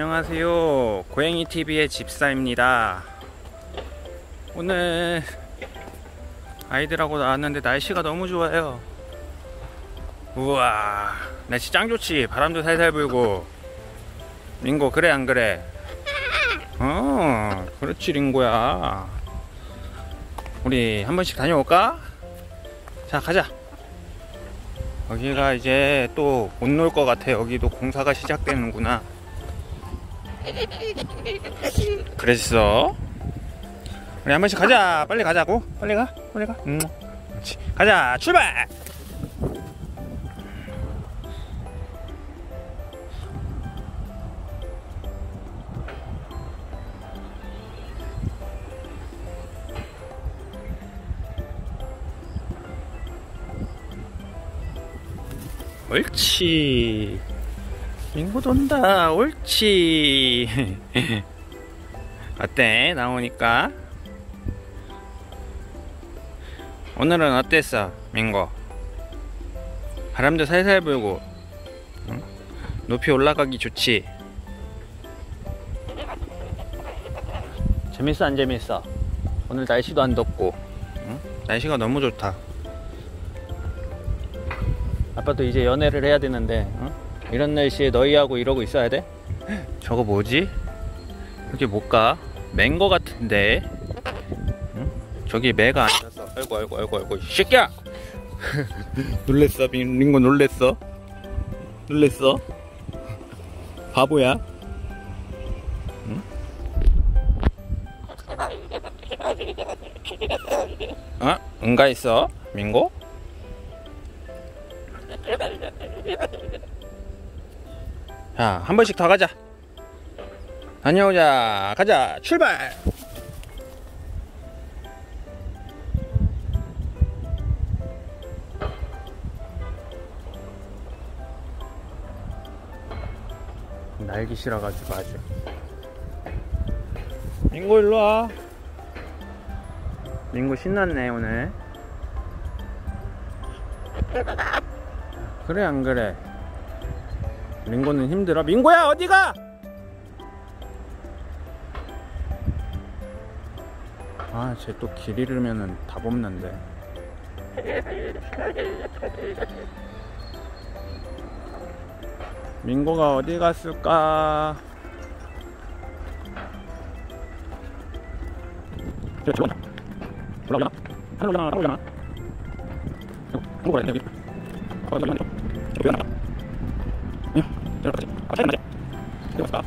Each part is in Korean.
안녕하세요. 고양이 TV의 집사입니다. 오늘 아이들하고 나왔는데 날씨가 너무 좋아요. 우와, 날씨 짱 좋지. 바람도 살살 불고. 링고 그래 안 그래? 어, 그렇지 링고야. 우리 한 번씩 다녀올까? 자, 가자. 여기가 이제 또 못 놀 것 같아. 여기도 공사가 시작되는구나. 그랬어. 우리 한 번씩 가자. 빨리 가자고. 빨리 가. 빨리 가. 응. 그렇지. 가자. 출발. 옳지. 민구 돈다. 옳지. 어때? 나오니까. 오늘은 어땠어, 민고? 바람도 살살 불고, 응? 높이 올라가기 좋지? 재밌어, 안 재밌어? 오늘 날씨도 안 덥고, 응? 날씨가 너무 좋다. 아빠도 이제 연애를 해야 되는데, 응? 이런 날씨에 너희하고 이러고 있어야 돼? 저거 뭐지? 여기 못 가? 맹거 같은데? 응? 저기 매가 앉았어. 아이고, 아이고, 아이고, 아이고, 이 새끼야! 놀랬어, 민- 링고 놀랬어? 놀랬어? 바보야? 응? 어? 응가했어? 민고? 자, 한 번씩 더 가자. 다녀오자. 가자. 출발. 날기 싫어가지고 아주. 민고 일로 와. 민고 신났네 오늘. 그래 안 그래? 민고는 힘들어. 민고야 어디가? 아, 쟤 또 길 잃으면은 답 없는데. 민고가 어디 갔을까? 올라오잖아. 어. 아, 차이 나지? 저기 갈 까?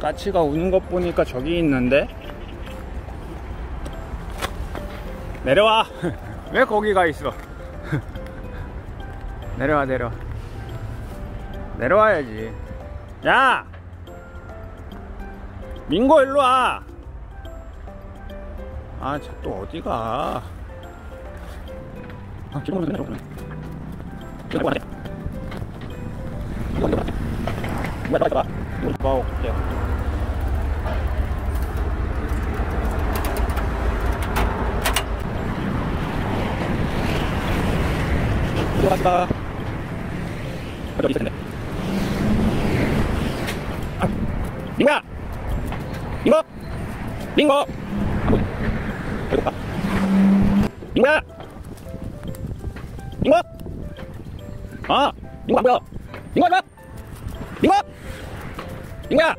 까치가 우는 것 보니까 저기 있는데? 내려와. 왜 거기 가 있어? 내려와 내려와. 내려와야지. 야! 민고 일로 와 아, 쟤또 어디가? 아, 돼. 이거, 이거 봐. 이거 봐, 이거 봐. 이거 봐, 올게. 이거 가자. 어디 있을 텐데. 아, 민거야! 민거! 민거! 민거야! 민거! 아! 보여! 민거 안 민거! 민거야!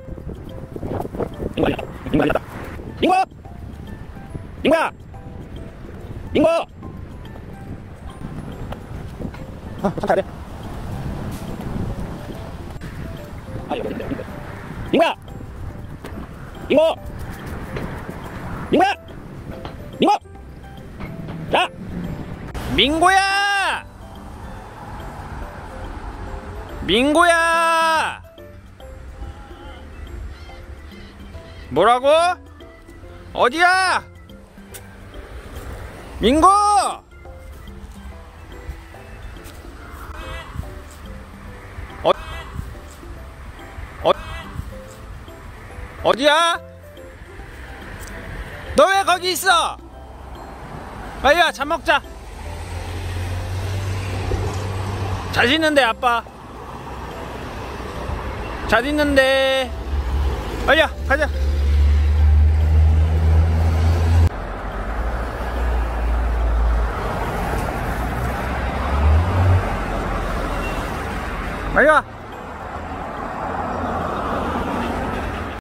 민거 아니야. 민거 아니었다. 민거! 민거야! 민거! 아, 참 가야 돼. 아, 여기 있네, 여기 있네. 민거야! 민 민고야! 민고야! 뭐라고? 어디야? 민고! 어, 어, 어디야? 너 왜 거기 있어? 와, 잠 먹자. 잘 있는데 아빠. 잘 있는데. 빨리야 가자. 와